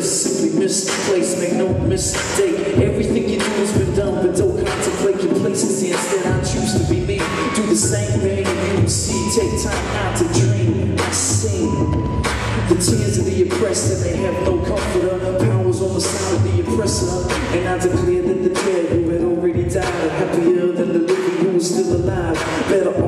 bliss, simply misplaced, make no mistake. Everything you do has been done, but don't contemplate complacency. Instead, I choose to be me. Do the same thing you see. Take time out to dream. I sing. The tears of the oppressed and they have no comforter. Powers on the side of the oppressor. And I declare that the dead who had already died are happier than the living who is still alive. Better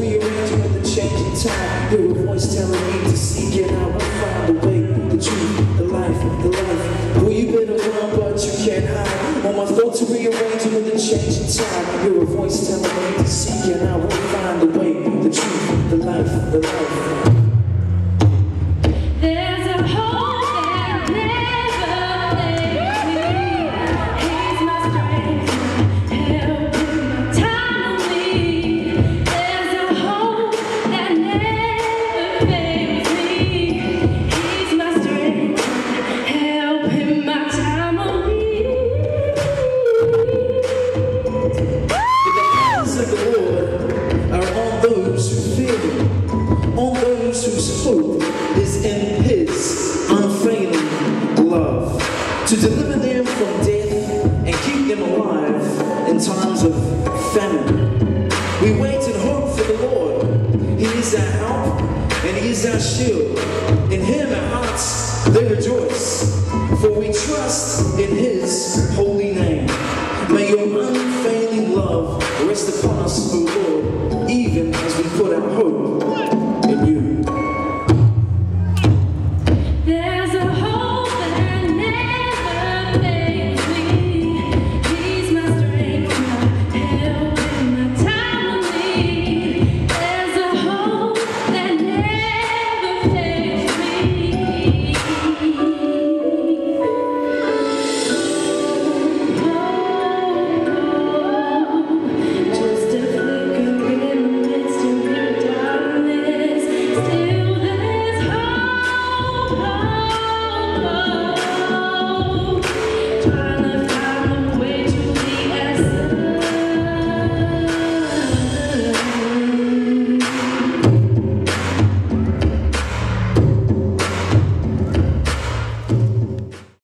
rearranging with the changing time. Hear a voice telling me to seek and I will find the way, the truth, the life, the life. Boy, you better run, but you can't hide. All my thoughts are rearranging with the changing time. Hear a voice telling me to seek and I will find the way, the truth, the life, the life. of famine. We wait and hope for the Lord. He is our help and He is our shield. In Him our hearts, they rejoice, for we trust in His holy name. May your unfailing love rest upon us, O Lord, even as we put our hope